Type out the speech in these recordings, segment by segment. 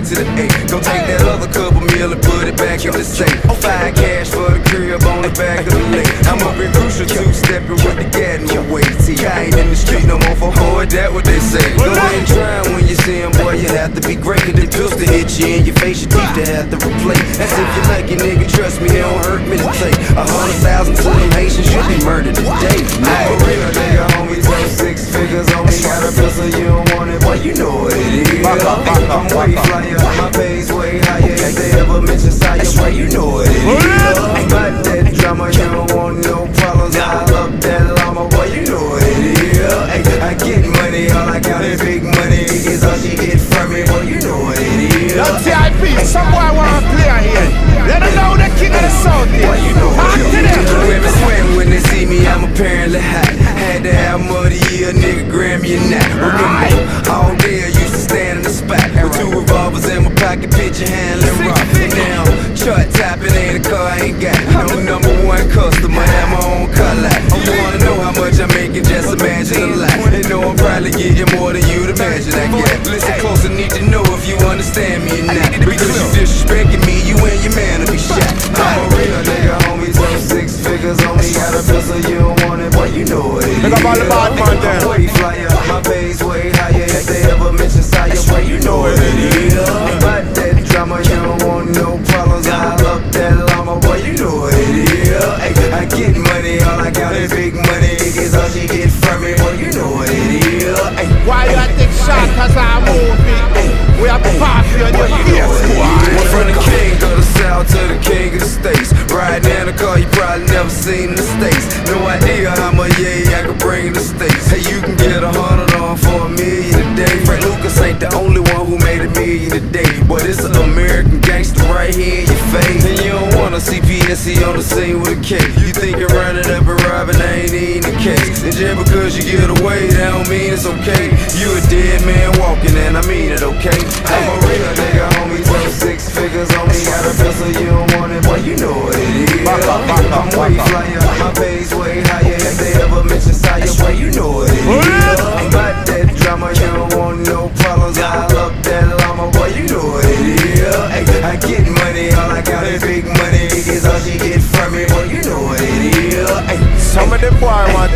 back to the eight. Go take that other couple meal and put it back in the safe. Oh, five cash for the crib on the back of the lake. I'm up in crucial two stepping with the gat in my way. See, I ain't in the street no more for whore, that what they say. Go ahead and try when you see him, boy, you have to be great. The pistol hit you in your face, your teeth to have to replace. That's if you lucky, nigga, trust me, it don't hurt me to take. A hundred thousand to them Haitians, you be murdered today. For real, nigga, homie, throw six on me. Got a pistol, you don't want it, boy, you know what it is. I'm way flyer, my pay's way higher. If they ever mention Sire, boy, you know what it is. About that drama, you don't want no problems. I love that llama, boy, you know what it is. I get money, all I got is big money. Is all she get from me, boy, you know what it is. Yo, TIP, some boy wanna play here. Let them know the king of the south here. Boy, you know Remember, all day I used to stand in the spot with two revolvers in my pocket, picture handling rock. Now, chart topping ain't a car I ain't got. No number one customer, have my own color. I wanna know how much I'm making, just imagine a lot. They know I'm probably getting more than you'd imagine I get. Listen close, I need to know if you understand me or not. Because you disrespecting me, you and your man will be shot. I'm a real nigga, homie, so figures on me. Got a pistol, you don't want it, boy, you know it. Pick up all the bad man. I'm way flyer, my pay's way higher. If they ever mention Sire, boy, you know it. About that drama, you don't want no problems. I love that llama, boy, you know it. I get money, all I got is big money. Is all she get from me, boy, you know it. Why you take shot cause I move PSC on the scene with a K. You think you're running up and robbing, that ain't even the case. And just because you get away, that don't mean it's okay. You a dead man walking, and I mean it, okay? I'm a real nigga, homie, throw six figures on me. Got a pistol, you don't want it, boy, you know what it is. Back up, back up, I'm way flyer, my pay's way higher. If they ever mention Sire, boy, you know what it is. About that drama, you don't want no problems. I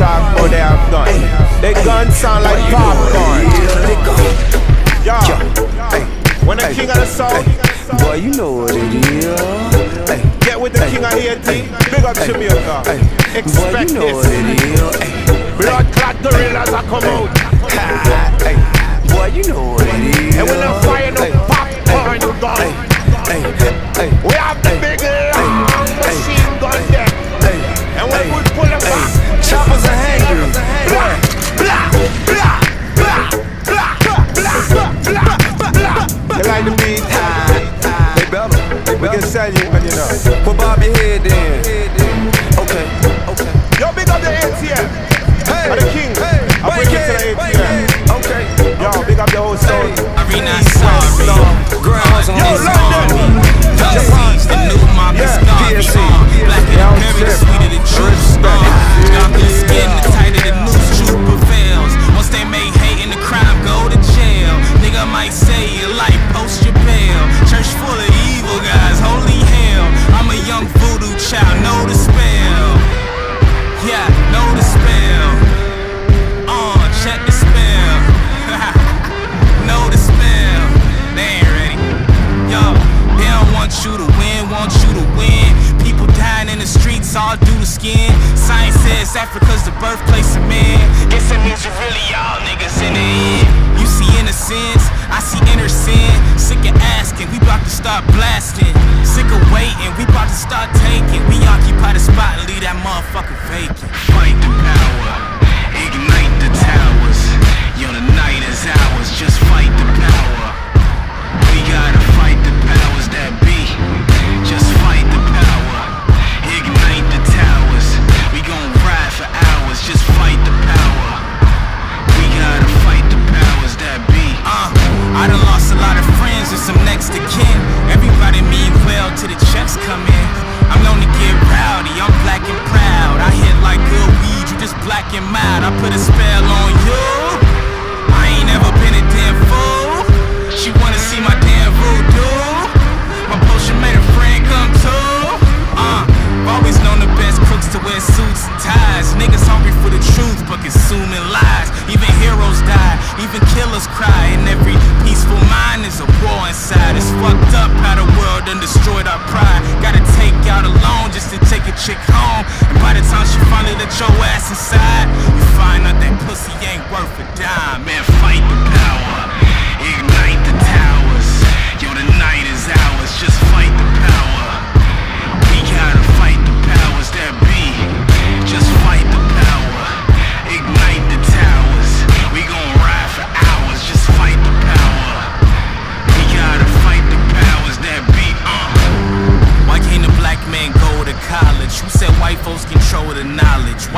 talk about they have done. They guns sound like popcorn. Yo, when the king of the south Boy, you know what it is. Get with the king of Haiti, big up Jamaica. Boy, Expect you know what it is. Blood clot gorillas are come out. boy, you know what it is. And we not fire no popcorn gun. We have the big long machine gun there. And when we blah, blah. You like the beat? They better. We can better. sell you when you know. Put Bob your head in. Okay, okay. Yo, big up the ATM. Hey, Or the king. Hey, I bring it to the Bankhead, ATM. Bankhead. Okay. Yo, big up the whole sound. Arena sorry. Grounds on Yo, this London. PSC's the new mob Yeah, is scar. PSC. Black and Young very Chip. sweeter than true Says Africa's the birthplace of man. Guess it means you really all niggas in the end. You see innocence, I see inner sin. Sick of asking, we about to start blasting. Sick of waiting, we about to start taking. We occupy the spot and leave that motherfucker vacant. Even killers cry, and every peaceful mind is a war inside. It's fucked up how the world done destroyed our pride. Gotta take out a loan just to take a chick home. And by the time she finally let your ass inside, you find out that pussy ain't worth a dime. Man, fight the.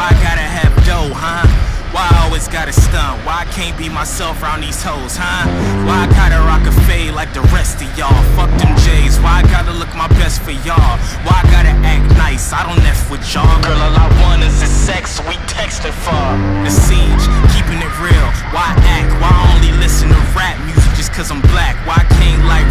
Why I gotta have dough, huh? Why I always gotta stunt? Why I can't be myself around these hoes, huh? Why I gotta rock a fade like the rest of y'all? Fuck them J's. Why I gotta look my best for y'all? Why I gotta act nice? I don't F with y'all. Girl, all I want is the sex, we texting for the siege, keeping it real. Why act? Why I only listen to rap music just cause I'm black? Why I can't like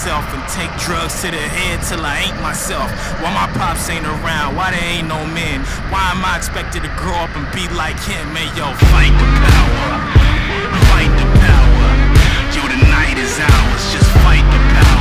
myself and take drugs to the head till I ain't myself? Why my pops ain't around? Why there ain't no men? Why am I expected to grow up and be like him? Man, yo, fight the power. Fight the power. Yo, the night is ours. Just fight the power.